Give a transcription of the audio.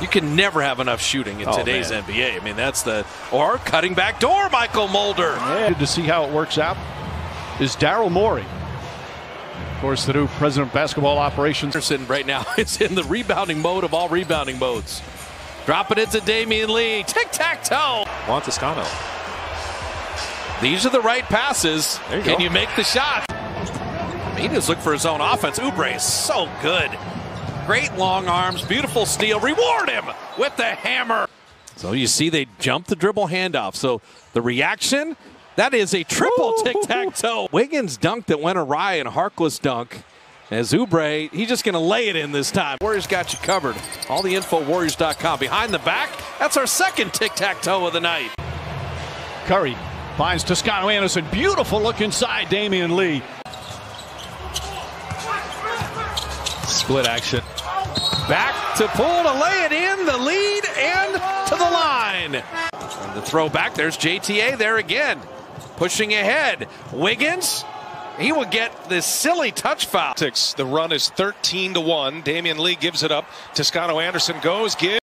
You can never have enough shooting in Oh, today's man. NBA. I mean, that's the or cutting back door, Mychal Mulder. And to see how it works out is Daryl Morey. Of course, the new president of basketball operations. Right now it's in the rebounding mode of all rebounding modes. Dropping it to Damian Lee. Tic tac toe. Juan Toscano. These are the right passes. You Can go. you make the shot? He just looked for his own offense. Oubre is so good. Great long arms, beautiful steal. Reward him with the hammer. So you see they jump the dribble handoff. So the reaction, that is a triple tic-tac-toe. Wiggins dunk that went awry and Harkless dunk. As Oubre, he's just going to lay it in this time. Warriors got you covered. All the info, warriors.com. Behind the back, that's our second tic-tac-toe of the night. Curry finds Toscano Anderson. Beautiful look inside Damian Lee. Split action. Back to pull to lay it in, the lead and to the line. And the throw back, there's JTA there again. Pushing ahead. Wiggins, he will get this silly touch foul. The run is 13 to 1. Damian Lee gives it up. Toscano Anderson goes, gives.